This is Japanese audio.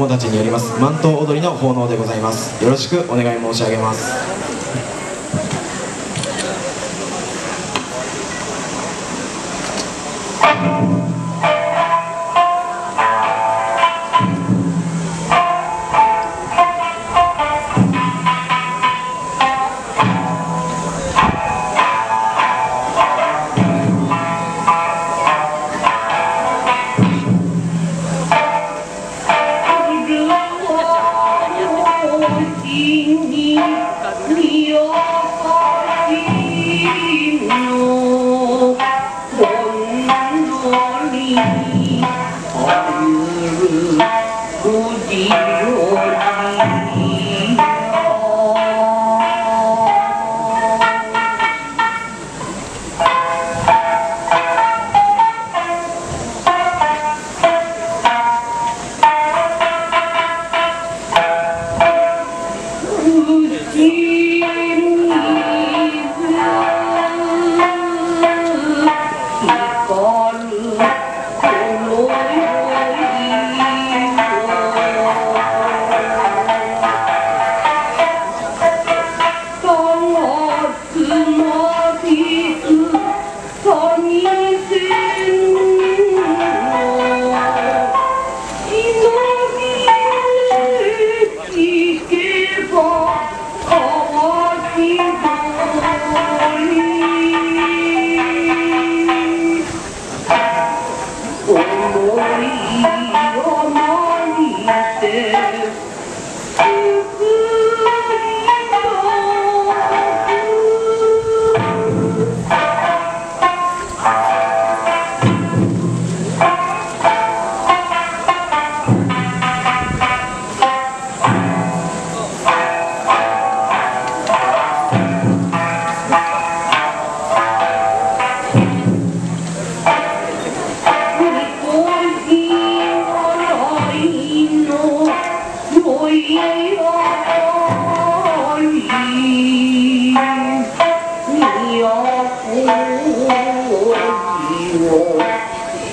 友達によります万灯踊りの奉納でございます。よろしくお願い申し上げます。